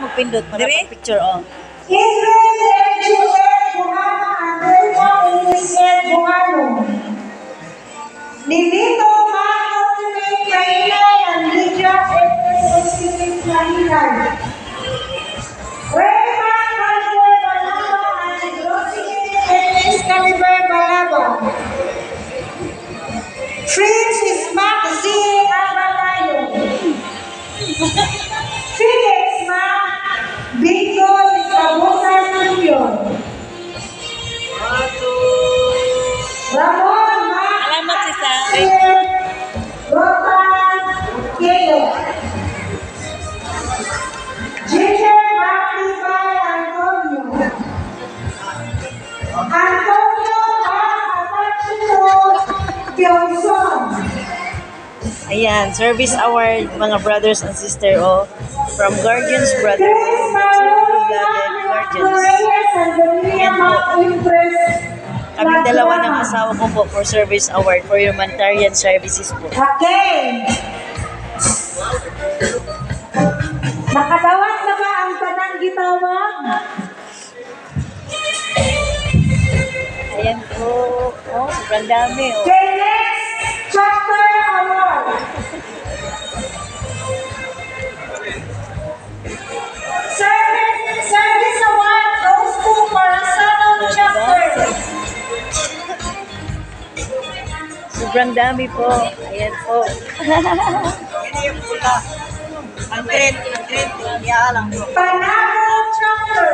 Magpindot para Dire? picture oh. Israel and Juliet Buhana Andrea Elisabeth Buhano. Nilito Mano Timing Kainay and Lydia Edwin Osiris Lahilan. Raymond Caliber Balaba and Rosie Edwin Caliber Balaba. Prince Ismac Z. Abalayo. Si Sa. Ropa Kelo. Ginger Matibay Antonio. Antonio Ma. Apachulo Pionson. Ayan, service award mga brothers and sister oh. From Guardians Maroon Blue-Blooded Guardians. Reyes and Kaming dalawa ng asawa ko po for service award for humanitarian services po. Okay. Nakadawat na ba ang tanang gitawag? Ayan po. Oh, sobrang dami oh. Okay, next chapter Sobrang dami po. Ayan po. Ang green, ang green, iaalang ko. Panalo chapter.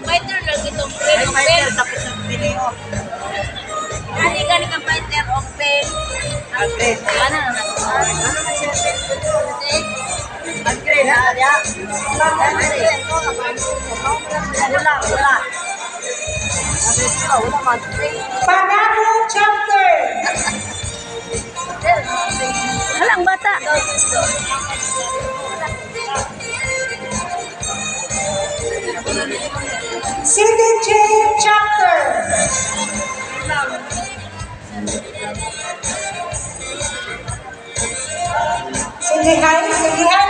Fighter lang itong Ay, pen. fighter, tapos ang pinio. Ani ka ka fighter of pen. Ang green. Ano na na? Ang green, ah, ya. Ang green. Wala, wala. Ang green, wala man. Panalo chapter. Walang bata. CDJ chapter. Sige hi, sige hi,